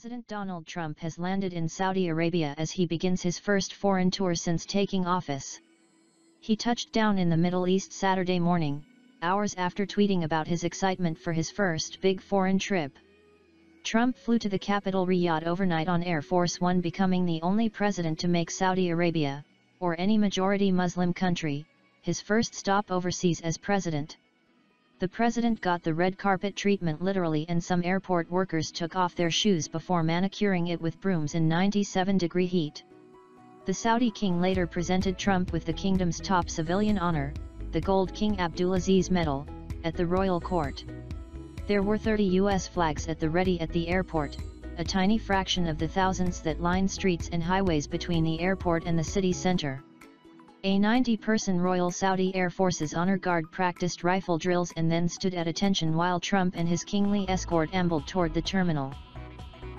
President Donald Trump has landed in Saudi Arabia as he begins his first foreign tour since taking office. He touched down in the Middle East Saturday morning, hours after tweeting about his excitement for his first big foreign trip. Trump flew to the capital Riyadh overnight on Air Force One becoming the only president to make Saudi Arabia, or any majority Muslim country, his first stop overseas as president. The president got the red carpet treatment literally and some airport workers took off their shoes before manicuring it with brooms in 97 degree heat. The Saudi king later presented Trump with the kingdom's top civilian honor, the gold King Abdulaziz Medal, at the royal court. There were 30 U.S. flags at the ready at the airport, a tiny fraction of the thousands that line streets and highways between the airport and the city center. A 90-person Royal Saudi Air Force's honor guard practiced rifle drills and then stood at attention while Trump and his kingly escort ambled toward the terminal.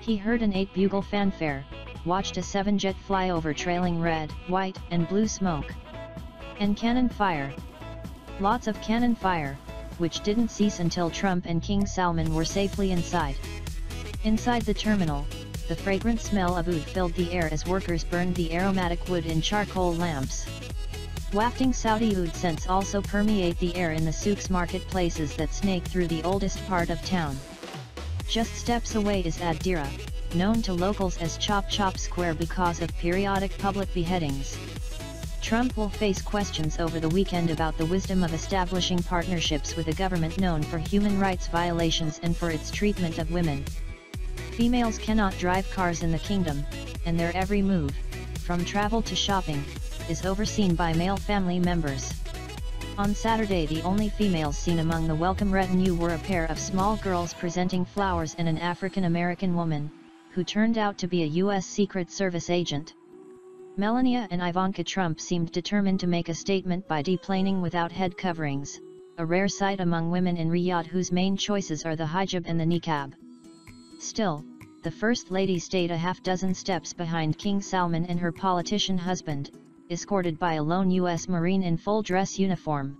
He heard an eight-bugle fanfare, watched a seven-jet flyover trailing red, white, and blue smoke. And cannon fire. Lots of cannon fire, which didn't cease until Trump and King Salman were safely inside. Inside the terminal, the fragrant smell of oud filled the air as workers burned the aromatic wood in charcoal lamps. Wafting Saudi oud scents also permeate the air in the souks marketplaces that snake through the oldest part of town. Just steps away is Ad Dira, known to locals as Chop Chop Square because of periodic public beheadings. Trump will face questions over the weekend about the wisdom of establishing partnerships with a government known for human rights violations and for its treatment of women. Females cannot drive cars in the kingdom, and their every move, from travel to shopping, is overseen by male family members. On Saturday the only females seen among the welcome retinue were a pair of small girls presenting flowers and an African-American woman, who turned out to be a U.S. Secret Service agent. Melania and Ivanka Trump seemed determined to make a statement by deplaning without head coverings, a rare sight among women in Riyadh whose main choices are the hijab and the niqab. Still, the First Lady stayed a half dozen steps behind King Salman and her politician husband, escorted by a lone U.S. Marine in full dress uniform.